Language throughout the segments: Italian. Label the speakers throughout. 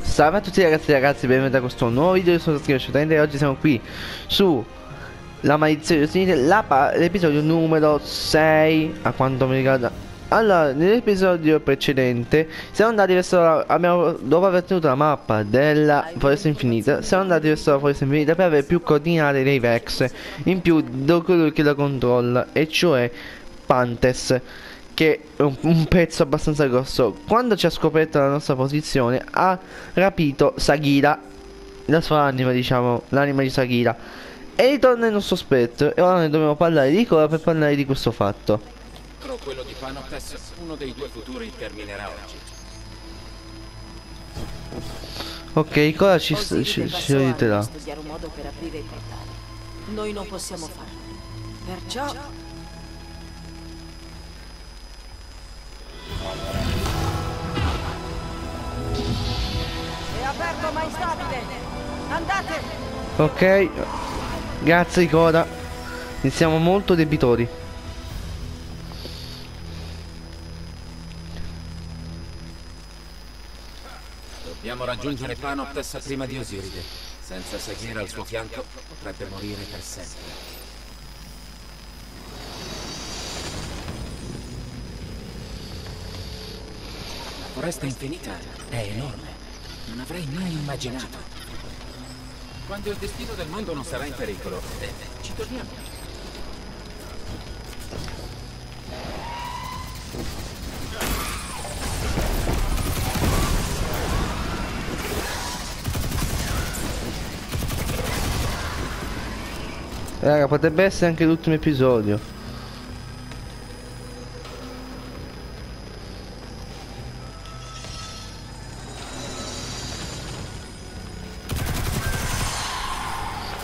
Speaker 1: Salve a tutti ragazzi e ragazzi, benvenuti a questo nuovo video, io sono Scrivesciutente e oggi siamo qui su La maledizione l'episodio numero 6 a quanto mi ricorda Allora, nell'episodio precedente siamo andati verso la, abbiamo, dopo aver tenuto la mappa della foresta infinita Siamo andati verso la foresta infinita per avere più coordinate dei Vex In più da colui che la controlla, e cioè Pantes che è un, un, pezzo abbastanza grosso. Quando ci ha scoperto la nostra posizione, ha rapito Sagira, la sua anima, diciamo, l'anima di Sagira. E ritorna il nostro spettro. E ora noi dobbiamo parlare di cosa per parlare di questo fatto.
Speaker 2: Però quello di Panoptes, uno dei due futuri, terminerà oggi.
Speaker 1: Ok, cosa ci, ci, ci, ci aiuterà?
Speaker 3: studiare un modo per aprire i portali. Noi non possiamo farlo. Perciò È aperto ma instabile! Andate!
Speaker 1: Ok, grazie Coda. Ne siamo molto debitori.
Speaker 2: Dobbiamo raggiungere Panoptes prima di Osiride. Senza Sagira al suo fianco, potrebbe morire per sempre. Foresta infinita è enorme. Non avrei mai immaginato. Quando il destino del mondo non sarà in pericolo, eh, ci torniamo.
Speaker 1: Raga, potrebbe essere anche l'ultimo episodio.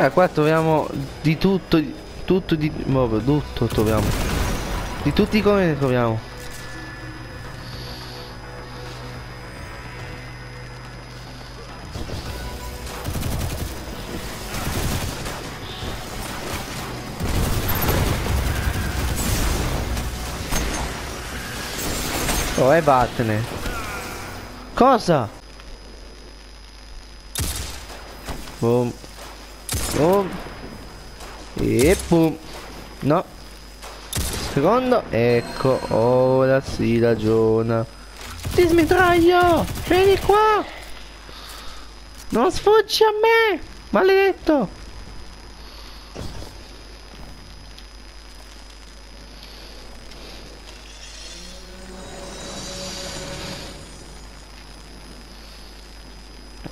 Speaker 1: Eh, qua troviamo di tutto, di, tutto di... Proprio, tutto troviamo. Di tutti come ne troviamo. Oh, e vattene. Cosa? Boom. Boom. E boom. No. Secondo. Ecco. Ora si ragiona. Ti smitraglio. Vieni qua. Non sfuggi a me. Maledetto.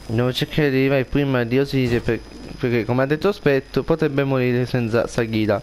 Speaker 1: Devo cercare di arrivare prima di Osiride per, perché come ha detto Spettro potrebbe morire senza Sagira.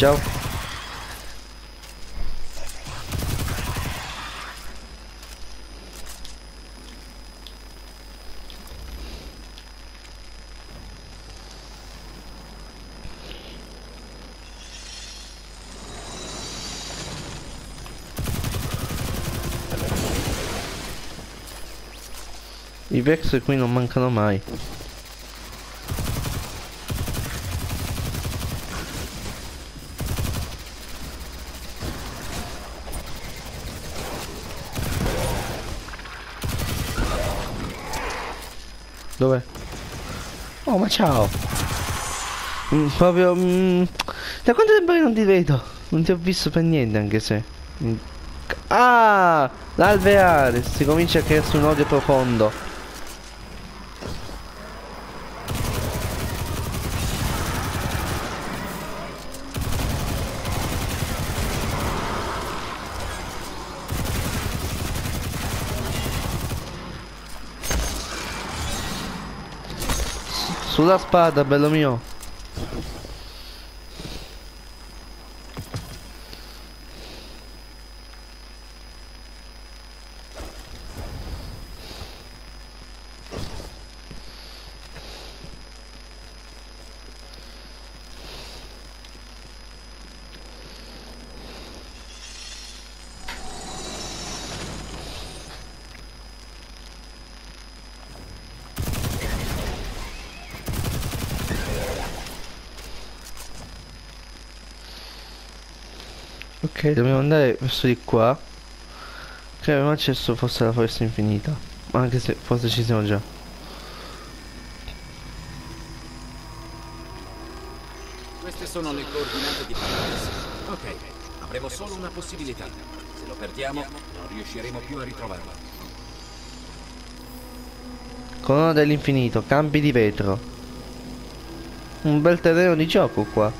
Speaker 1: Ciao. I Vex qui non mancano mai. Dov'è? Oh ma ciao mm, Proprio mm, Da quanto tempo che non ti vedo? Non ti ho visto per niente anche se mm. Ah L'alveare Si comincia a crearsi un odio profondo Sulla spada, bello mio. Ok, dobbiamo andare verso di qua. Che avevamo accesso fosse la foresta infinita. Anche se forse ci siamo già.
Speaker 2: Queste sono le coordinate di Paradise. Ok, avremo solo una possibilità. Se lo perdiamo, non riusciremo più a ritrovarlo.
Speaker 1: Corona dell'infinito, campi di vetro. Un bel terreno di gioco qua.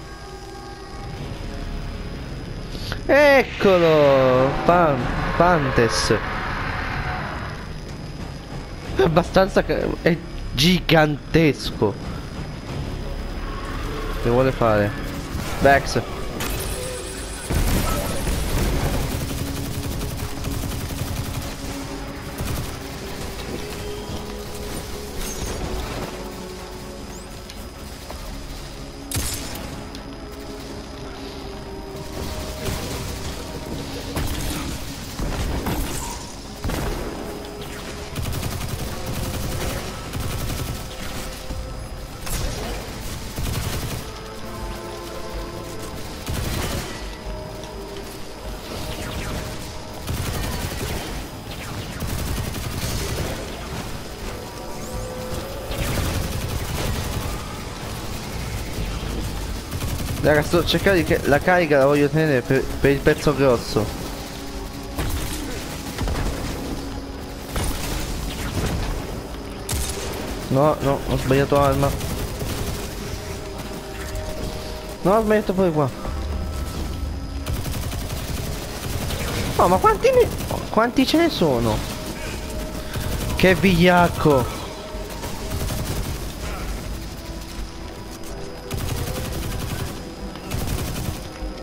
Speaker 1: Eccolo! Pan Pantes. Abbastanza... è gigantesco. Che vuole fare? Vex. Raga, sto cercando ca- La carica la voglio tenere per, per il pezzo grosso. No, no, ho sbagliato arma. No, ho sbagliato pure qua. Oh, ma quanti ne... Quanti ce ne sono? Che vigliacco!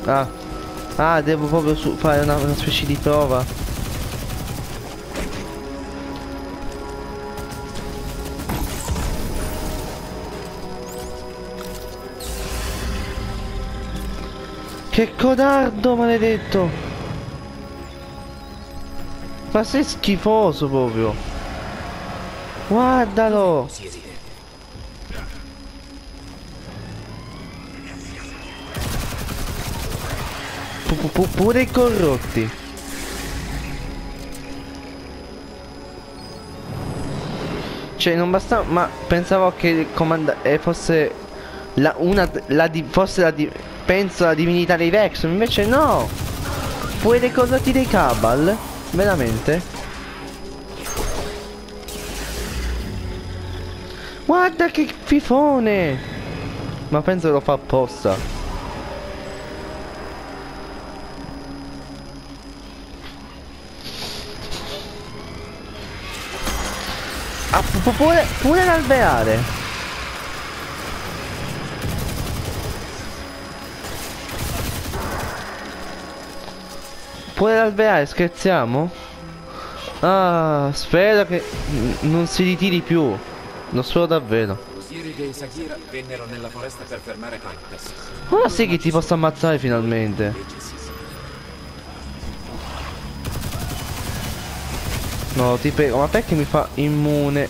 Speaker 1: Ah, ah, devo proprio fare una, una specie di prova. Che codardo maledetto! Ma sei schifoso proprio! Guardalo! Pu- pu- pure i corrotti. Cioè non bastava, ma pensavo che il comanda eh, fosse la, una, la di- fosse la di- penso la divinità dei Vex, invece no! Pure dei corrotti dei Cabal? Veramente? Guarda che fifone! Ma penso lo fa apposta. Ah, pu- pu- pure, pure l'alveare. Pure l'alveare, scherziamo? Ah, spero che non si ritiri più. Lo spero davvero.
Speaker 2: Osiride e Sagira vennero nella foresta per fermare Pantes.
Speaker 1: Ora sì che ti posso ammazzare finalmente.
Speaker 2: Invece si
Speaker 1: No, ti prego, ma perché mi fa immune?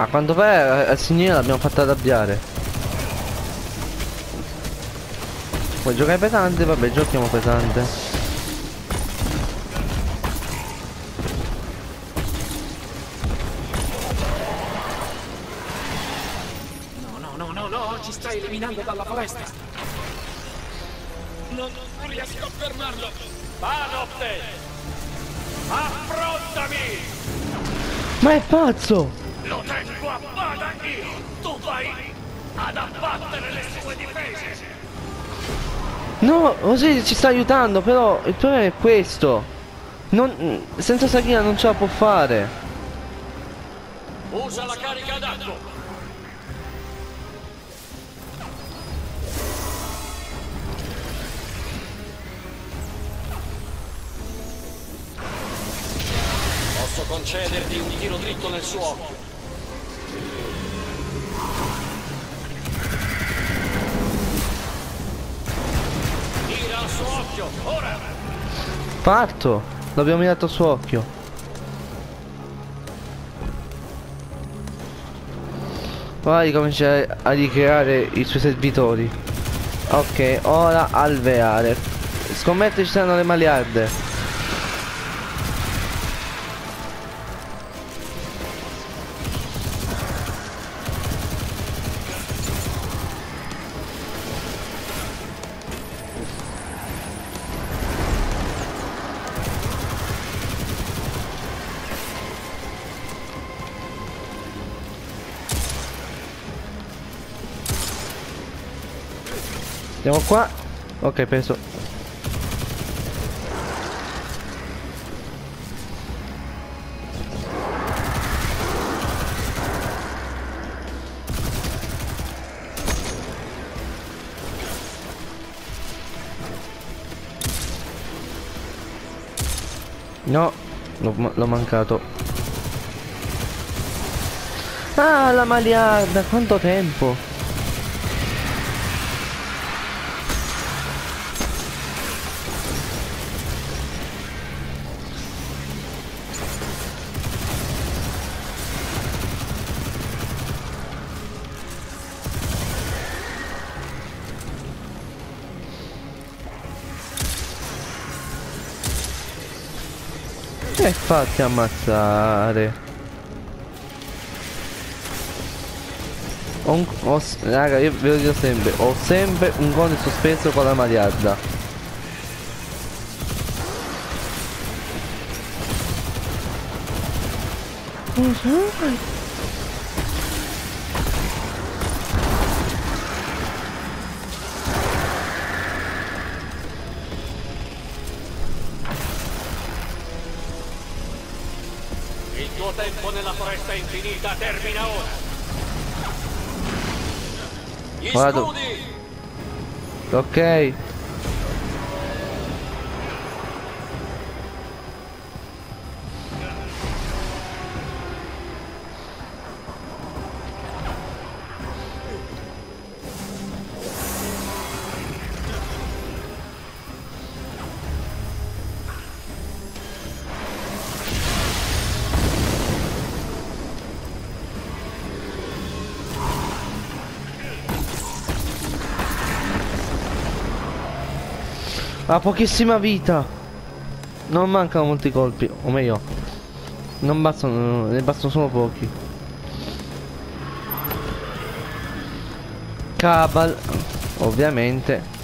Speaker 1: A quanto pare al signore l'abbiamo fatta arrabbiare. Vuoi giocare pesante? Vabbè, giochiamo pesante.
Speaker 2: No, no, no, no, no, ci stai eliminando dalla foresta. Non, non riesco a fermarlo.
Speaker 4: Panotte! Affrontami!
Speaker 1: Ma è pazzo! No, così ci sta aiutando, però il problema è questo. Non, senza Sakina non ce la può fare.
Speaker 4: Usa la carica d'acqua! Posso concederti un tiro dritto nel suo occhio. Suo occhio, ora!
Speaker 1: Fatto! L'abbiamo mirato su occhio. Poi comincia a ricreare i suoi servitori. Ok, ora alveare. Scommetto ci saranno le maliarde. Ok, penso. No, l'ho ma- l'ho mancato. Ah, la maliarda, quanto tempo! E fatti ammazzare. Ho un, ho raga, io ve lo dico sempre, ho sempre un conto in sospeso con la Mariarda.
Speaker 4: Il foresta infinita termina ora! Gli
Speaker 1: Vado. Ok. Ha pochissima vita. Non mancano molti colpi, o meglio, non bastano, ne bastano solo pochi. Cabal, ovviamente.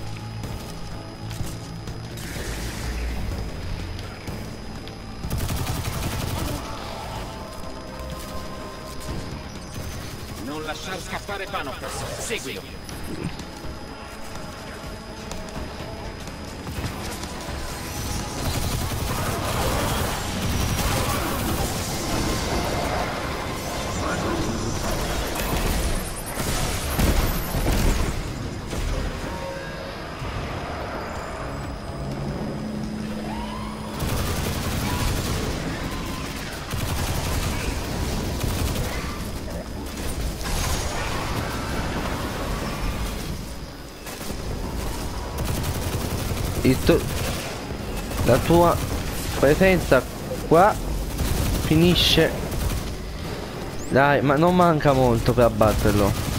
Speaker 1: Tuo- la tua presenza qua finisce. Dai, ma non manca molto per abbatterlo.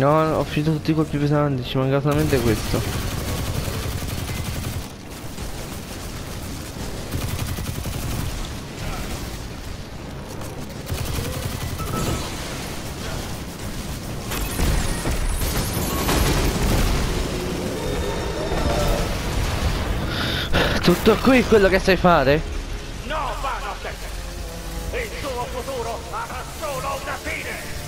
Speaker 1: No, ho finito tutti i colpi pesanti, ci manca solamente questo. Tutto qui quello che sai fare?
Speaker 4: No, Vanotek! Il tuo futuro avrà solo una fine!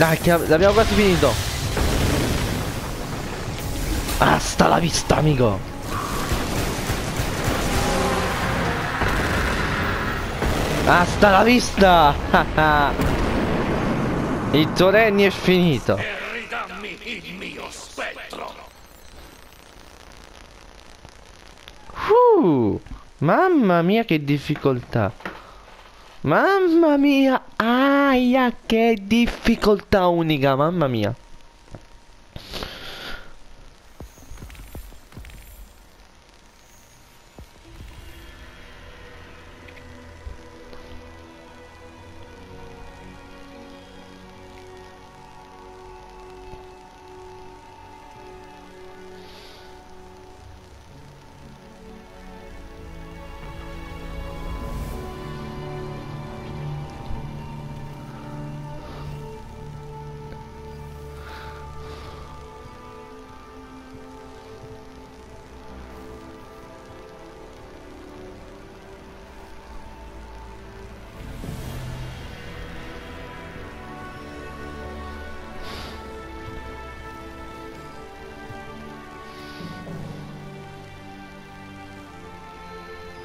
Speaker 1: Dai, che l'abbiamo quasi finito. Hasta la vista, amico. Hasta la vista. Il tuo regno è finito.
Speaker 4: E ridammi il mio spettro!
Speaker 1: Uh, mamma mia che difficoltà. Mamma mia, aia che difficoltà unica, mamma mia.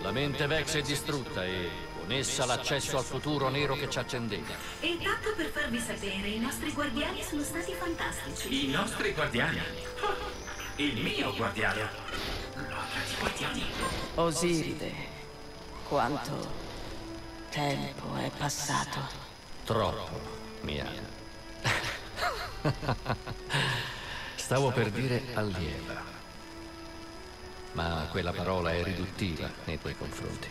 Speaker 5: La mente Vex è distrutta e con essa l'accesso al futuro nero che ci accendeva.
Speaker 6: E tanto per farvi sapere, i nostri guardiani sono stati fantastici.
Speaker 2: I nostri guardiani. Il mio guardiano. Guardiani.
Speaker 3: Osiride, quanto tempo è passato.
Speaker 5: Troppo, mia. Stavo per dire allieva. Ma quella parola è riduttiva nei tuoi confronti.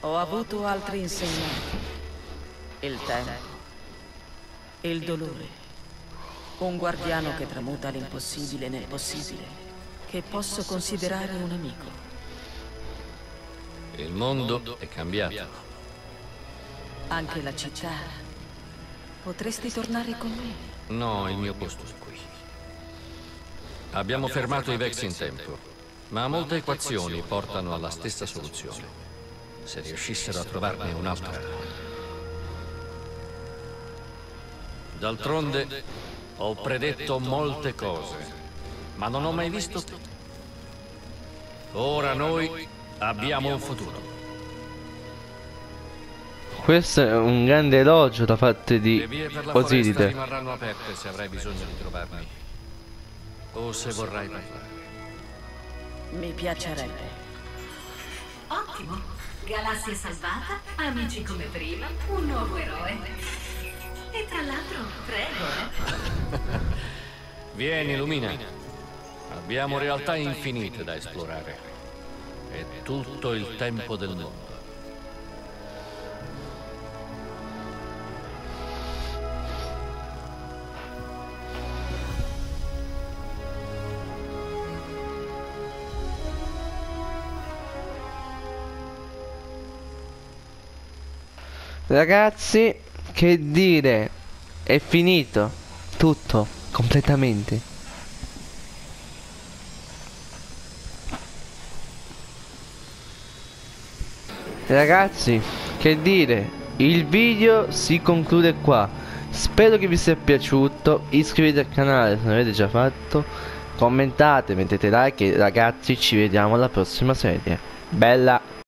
Speaker 3: Ho avuto altri insegnanti. Il tempo. Il dolore. Un guardiano che tramuta l'impossibile nel possibile. Che posso considerare un amico.
Speaker 5: Il mondo è cambiato.
Speaker 3: Anche la città. Potresti tornare con me.
Speaker 5: No, il mio posto è qui. Abbiamo fermato i Vex in tempo, ma molte equazioni portano alla stessa soluzione. Se riuscissero a trovarne un'altra. D'altronde ho predetto molte cose, ma non ho mai visto te. Ora noi abbiamo un futuro.
Speaker 1: Questo è un grande elogio da parte di Osiride.
Speaker 5: rimarranno aperte se avrai bisogno di trovarmi. O se vorrai parlare.
Speaker 3: Mi piacerebbe.
Speaker 6: Ottimo. Galassia salvata, amici come prima, un nuovo eroe. E tra l'altro, prego, eh.
Speaker 5: Vieni, Lumina. Abbiamo realtà infinite da esplorare. E tutto il tempo del mondo.
Speaker 1: Ragazzi, che dire? È finito. Tutto, completamente. Ragazzi, che dire? Il video si conclude qua. Spero che vi sia piaciuto. Iscrivetevi al canale se non l'avete già fatto. Commentate, mettete like ragazzi ci vediamo alla prossima serie. Bella!